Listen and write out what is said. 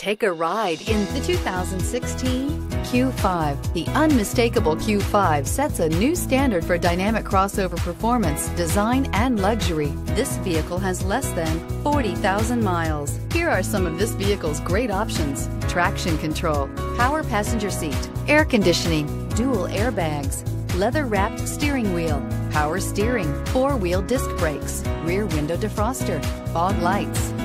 Take a ride in the 2016 Q5. The unmistakable Q5 sets a new standard for dynamic crossover performance, design, and luxury. This vehicle has less than 40,000 miles. Here are some of this vehicle's great options. Traction control, power passenger seat, air conditioning, dual airbags, leather wrapped steering wheel, power steering, four wheel disc brakes, rear window defroster, fog lights,